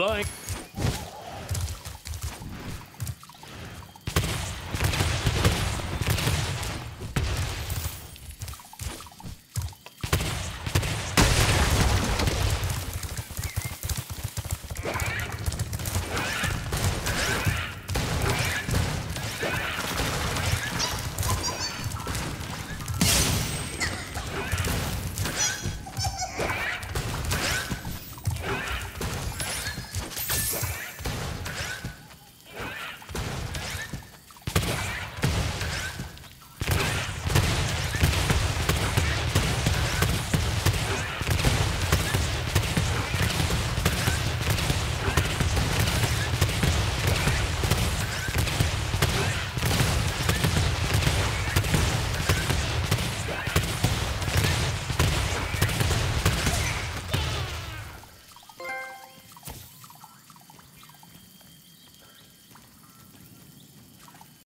Bye.